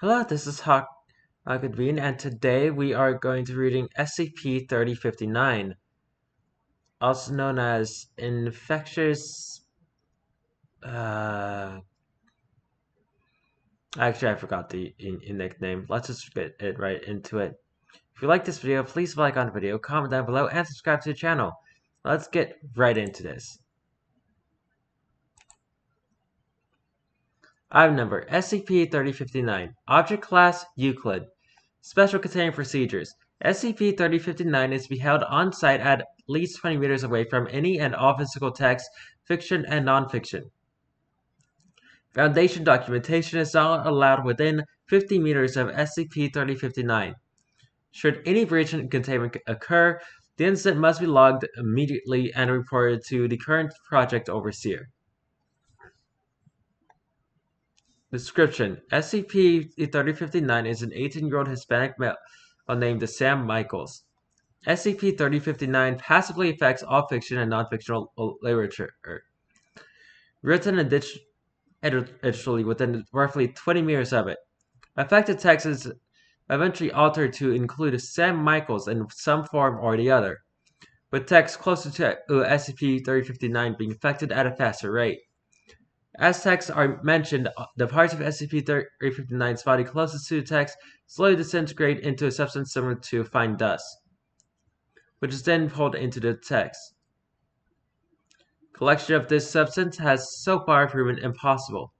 Hello, this is Hawk Goodbean, and today we are going to be reading SCP-3059, also known as Infectious... Uh, actually, I forgot the in, in nickname. Let's just get it right into it. If you like this video, please like on the video, comment down below, and subscribe to the channel. Let's get right into this. Item number SCP-3059 Object Class Euclid Special Containment Procedures SCP-3059 is to be held on-site at least 20 meters away from any and all physical text, fiction, and non-fiction. Foundation documentation is not allowed within 50 meters of SCP-3059. Should any breach in containment occur, the incident must be logged immediately and reported to the current project overseer. Description: SCP-3059 is an 18-year-old Hispanic male named Sam Michaels. SCP-3059 passively affects all fiction and non-fictional literature. Written digitally within roughly 20 meters of it. Affected text is eventually altered to include Sam Michaels in some form or the other, with text closer to SCP-3059 being affected at a faster rate. As texts are mentioned, uh, the parts of SCP-3059's body closest to the text slowly disintegrate into a substance similar to fine dust, which is then pulled into the text. Collection of this substance has so far proven impossible.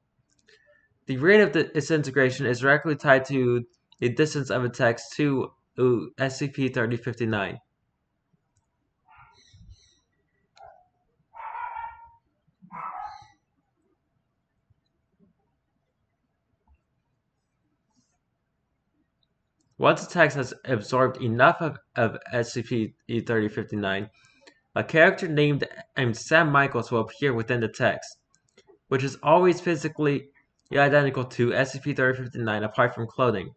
The rate of the disintegration is directly tied to the distance of a text to SCP-3059. Once the text has absorbed enough of, of SCP-3059, a character named, Sam Michaels will appear within the text, which is always physically identical to SCP-3059 apart from clothing.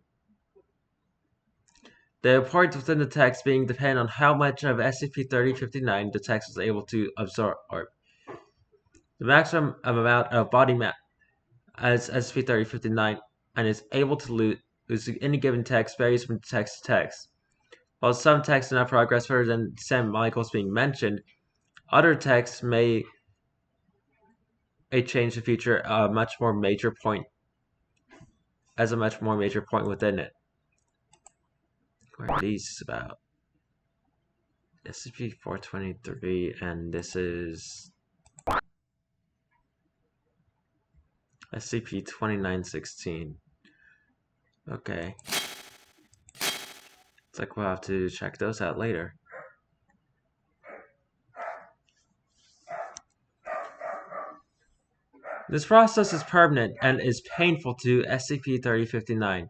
The parts within the text being depend on how much of SCP-3059 the text is able to absorb. Or the maximum amount of body mass as SCP-3059 and is able to lose any given text varies from text to text. While some texts do not progress further than Sam Michaels being mentioned, other texts may change the feature a much more major point as a much more major point within it. What are these about? SCP-423 and this is SCP-2916. Okay. It's like we'll have to check those out later. This process is permanent and is painful to SCP-3059.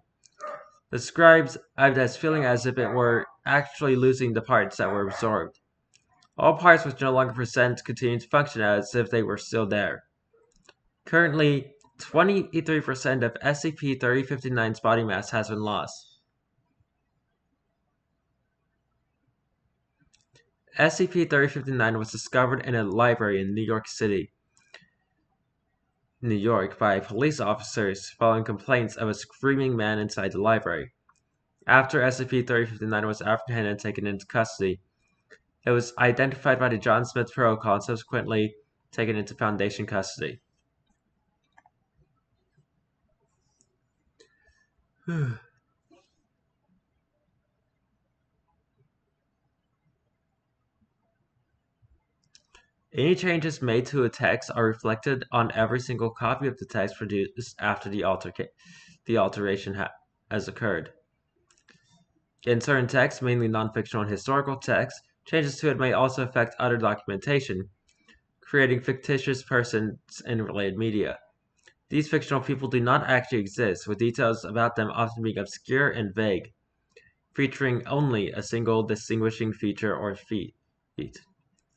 The Describes it as feeling as if it were actually losing the parts that were absorbed. All parts which no longer present continue to function as if they were still there. Currently, 23% of SCP-3059's body mass has been lost. SCP-3059 was discovered in a library in New York City, New York by police officers following complaints of a screaming man inside the library. After SCP-3059 was apprehended and taken into custody, it was identified by the John Smith Protocol and subsequently taken into Foundation custody. Any changes made to a text are reflected on every single copy of the text produced after the, alter the alteration has occurred. In certain texts, mainly non-fictional and historical texts, changes to it may also affect other documentation, creating fictitious persons in related media. These fictional people do not actually exist, with details about them often being obscure and vague, featuring only a single distinguishing feature or feat.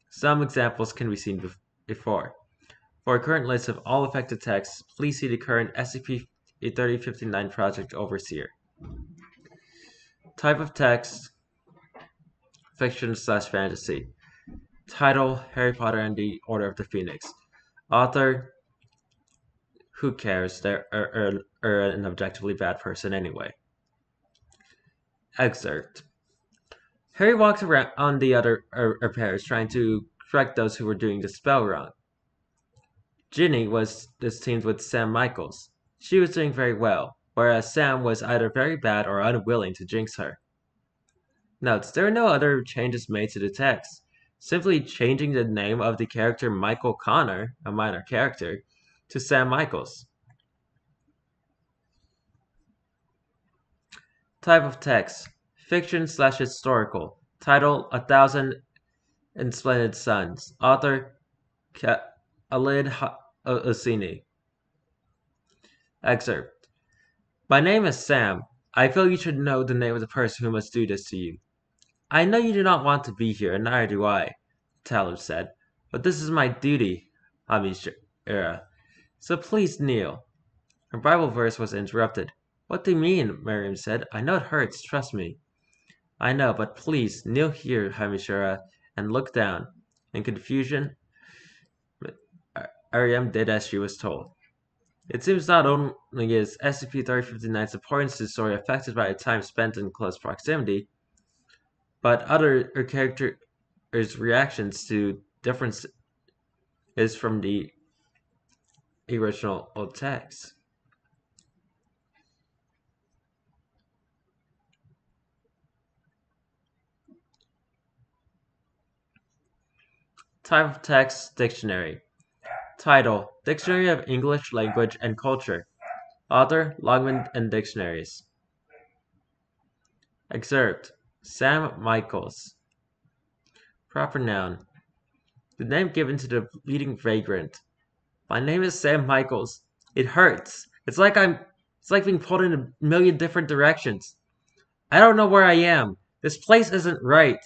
Some examples can be seen before. For a current list of all affected texts, please see the current SCP-3059 project overseer. Type of text, fiction slash fantasy. Title, Harry Potter and the Order of the Phoenix. Author, who cares? They're er, er, or an objectively bad person anyway. Excerpt. Harry walks around on the other repairs, trying to correct those who were doing the spell wrong. Ginny was this teamed with Sam Michaels. She was doing very well, whereas Sam was either very bad or unwilling to jinx her. Notes, there are no other changes made to the text. Simply changing the name of the character Michael Corner, a minor character, to Sam Michaels. Type of text fiction slash historical. Title A Thousand and Splendid Suns. Author Khaled Hosseini. Excerpt. My name is Sam. I feel you should know the name of the person who must do this to you. I know you do not want to be here, and neither do I, Talib said. But this is my duty, Hamishara. So please kneel. Her Bible verse was interrupted. What do you mean? Mariam said. I know it hurts, trust me. I know, but please kneel here, Hamishara, and look down. In confusion, Mariam did as she was told. It seems not only is SCP-3059's importance to the story affected by a time spent in close proximity, but other characters' reactions to differences from the original old text. Type of text dictionary. Title Dictionary of English Language and Culture. Author Longman and Dictionaries. Excerpt Sam Michaels. Proper noun. The name given to the leading vagrant. My name is Sam Michaels. It hurts. It's like I'm it's like being pulled in a million different directions. I don't know where I am. This place isn't right.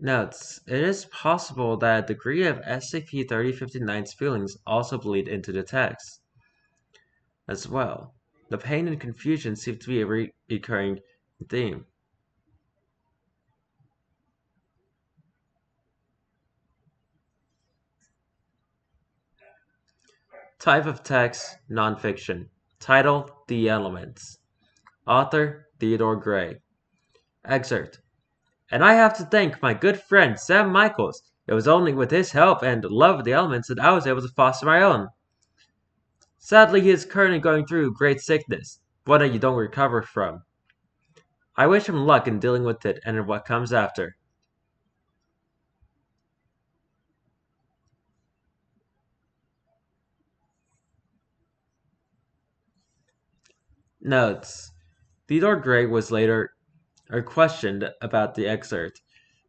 Notes: It is possible that a degree of SCP-3059's feelings also bleed into the text as well. The pain and confusion seem to be a re recurring theme. Type of text, nonfiction. Title, The Elements. Author, Theodore Gray. Excerpt. And I have to thank my good friend Sam Michaels. It was only with his help and love of the elements that I was able to foster my own. Sadly, he is currently going through great sickness, one that you don't recover from. I wish him luck in dealing with it and in what comes after. Notes Theodore Gray was later questioned about the excerpt.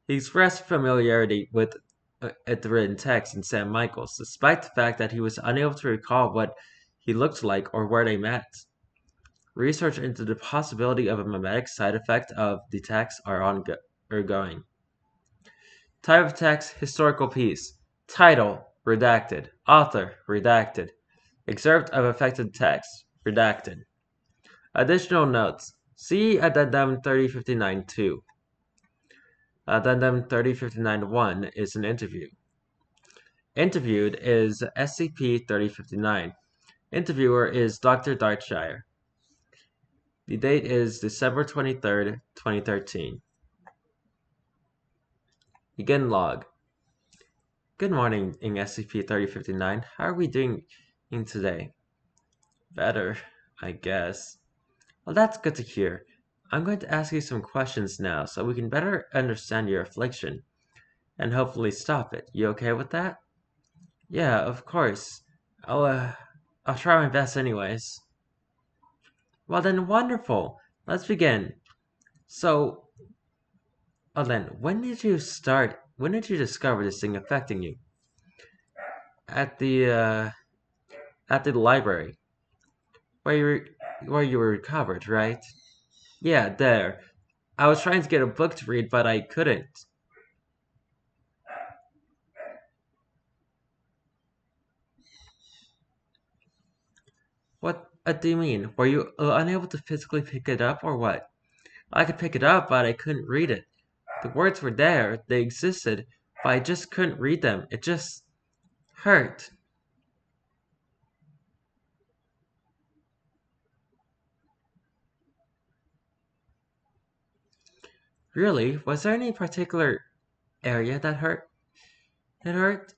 He expressed familiarity with uh, the written text in Sam Michaels, despite the fact that he was unable to recall what he looked like or where they met. Research into the possibility of a memetic side effect of the text are ongoing. Type of text, historical piece. Title, redacted. Author, redacted. Excerpt of affected text, redacted. Additional notes. See Addendum 3059-2. Addendum 3059-1 is an interview. Interviewed is SCP-3059. Interviewer is Dr. Darkshire. The date is December 23rd, 2013. Begin log. Good morning in SCP-3059. How are we doing in today? Better, I guess. Well, that's good to hear. I'm going to ask you some questions now so we can better understand your affliction and hopefully stop it. You okay with that? Yeah, of course. I'll, uh, I'll try my best anyways. Well then, wonderful. Let's begin. So, well then, when did you start, when did you discover this thing affecting you? At the, uh, at the library. Where you, where you were recovered, right? Yeah, there. I was trying to get a book to read, but I couldn't. What uh, do you mean? Were you uh, unable to physically pick it up, or what? I could pick it up, but I couldn't read it. The words were there, they existed, but I just couldn't read them. It just hurt. Really? Was there any particular area that hurt? It hurt?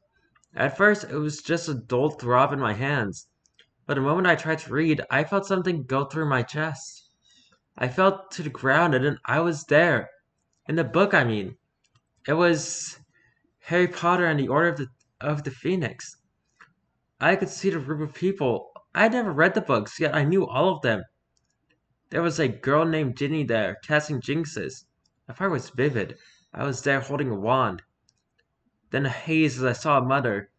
At first, it was just a dull throb in my hands. But the moment I tried to read, I felt something go through my chest. I fell to the ground and I was there. In the book, I mean. It was Harry Potter and the Order of the of the Phoenix. I could see the group of people. I had never read the books, yet I knew all of them. There was a girl named Ginny there, casting jinxes. The fire was vivid. I was there holding a wand. Then a haze as I saw a mother.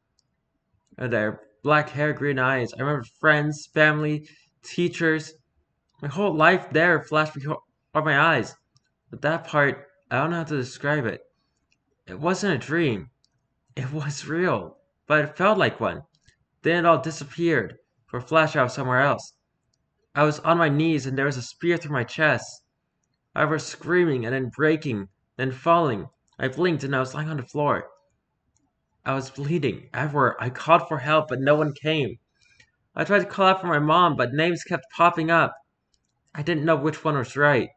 Oh, there, black hair, green eyes. I remember friends, family, teachers. My whole life there flashed before my eyes. But that part, I don't know how to describe it. It wasn't a dream. It was real, but it felt like one. Then it all disappeared for a flash out somewhere else. I was on my knees and there was a spear through my chest. I was screaming and then breaking, then falling. I blinked and I was lying on the floor. I was bleeding everywhere. I called for help, but no one came. I tried to call out for my mom, but names kept popping up. I didn't know which one was right.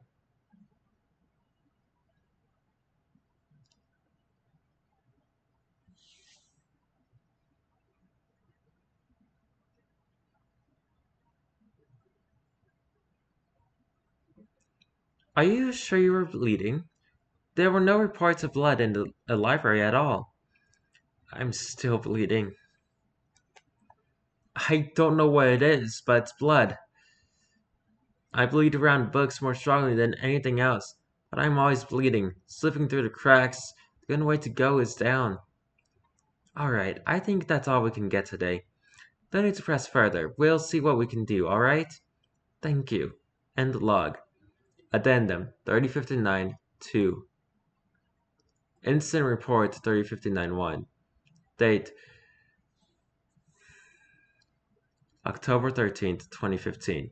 Are you sure you were bleeding? There were no reports of blood in the, library at all. I'm still bleeding. I don't know what it is, but it's blood. I bleed around books more strongly than anything else, but I'm always bleeding, slipping through the cracks. The only way to go is down. Alright, I think that's all we can get today. Don't need to press further. We'll see what we can do, alright? Thank you. End log. Addendum 3059 2. Incident Report 3059 1. Date October 13th, 2015.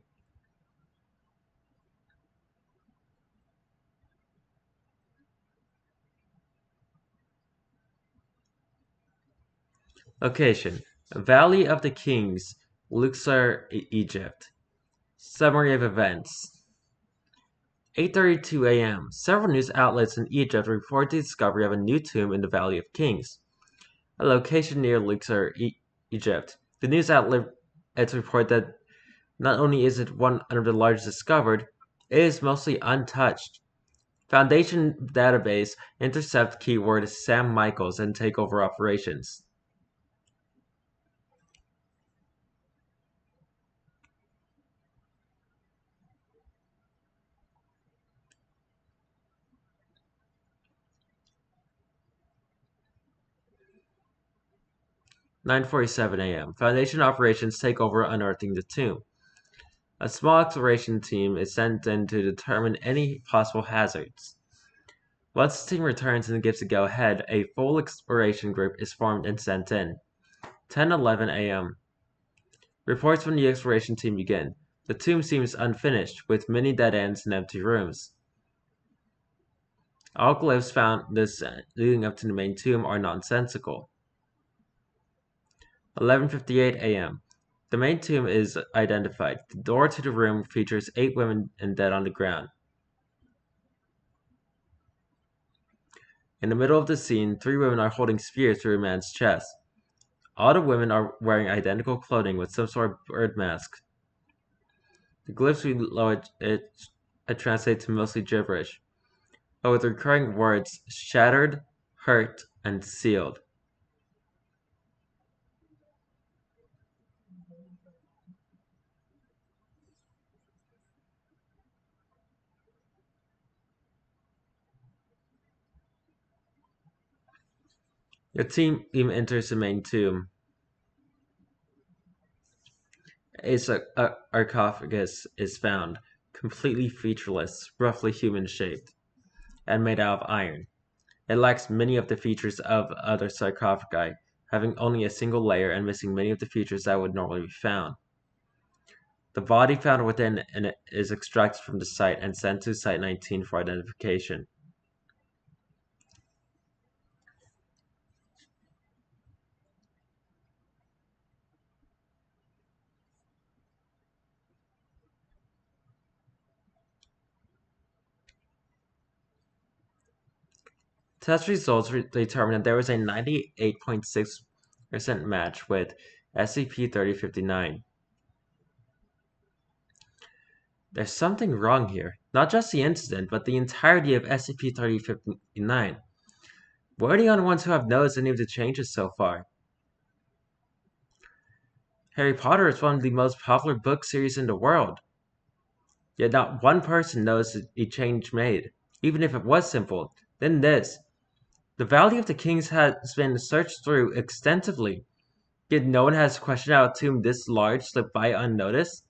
Location Valley of the Kings, Luxor, Egypt. Summary of events 8:32 a.m. Several news outlets in Egypt report the discovery of a new tomb in the Valley of Kings, a location near Luxor, e- Egypt. The news outlets report that not only is it one of the largest discovered, it is mostly untouched. Foundation database intercept keyword Sam Michaels and takeover operations. Nine forty-seven a.m. Foundation operations take over unearthing the tomb. A small exploration team is sent in to determine any possible hazards. Once the team returns and gives the go-ahead, a full exploration group is formed and sent in. 10:11 a.m. Reports from the exploration team begin. The tomb seems unfinished, with many dead ends and empty rooms. All glyphs found this leading up to the main tomb are nonsensical. 11:58 a.m. The main tomb is identified. The door to the room features eight women and dead on the ground. In the middle of the scene, three women are holding spears through a man's chest. All the women are wearing identical clothing with some sort of bird mask. The glyphs below it, it, it translates to mostly gibberish, but with recurring words shattered, hurt, and sealed. The team enters the main tomb. A sarcophagus is found, completely featureless, roughly human-shaped, and made out of iron. It lacks many of the features of other sarcophagi, having only a single layer and missing many of the features that would normally be found. The body found within is extracted from the site and sent to Site 19 for identification. Test results determined that there was a 98.6% match with SCP-3059. There's something wrong here. Not just the incident, but the entirety of SCP-3059. We're the only ones who have noticed any of the changes so far. Harry Potter is one of the most popular book series in the world. Yet not one person knows a change made, even if it was simple. Then this. The Valley of the Kings has been searched through extensively, yet no one has questioned out a tomb this large slipped by unnoticed.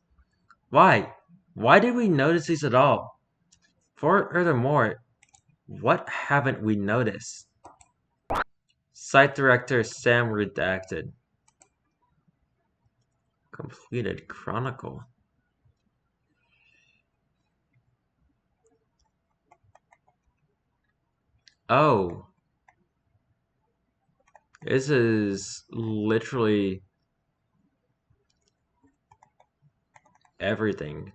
Why? Why did we notice these at all? Furthermore, what haven't we noticed? Site Director Sam Redacted. Completed Chronicle. Oh. This is literally everything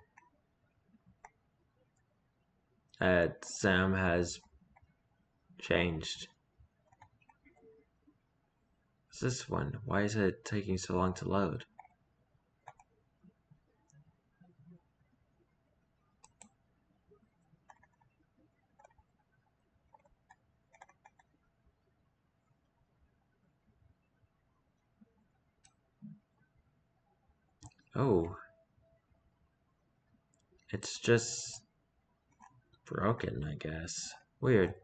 that Sam has changed. What's this one? Why is it taking so long to load? Oh. It's just broken, I guess. Weird.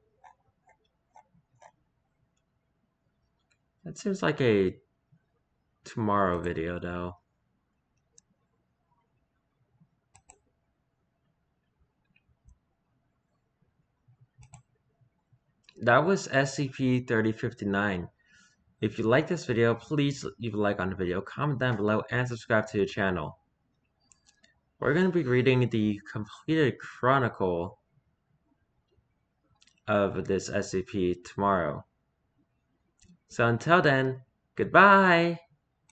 That seems like a tomorrow video, though. That was SCP-3059. If you like this video, please leave a like on the video, comment down below, and subscribe to the channel. We're going to be reading the completed chronicle of this SCP tomorrow. So until then, goodbye!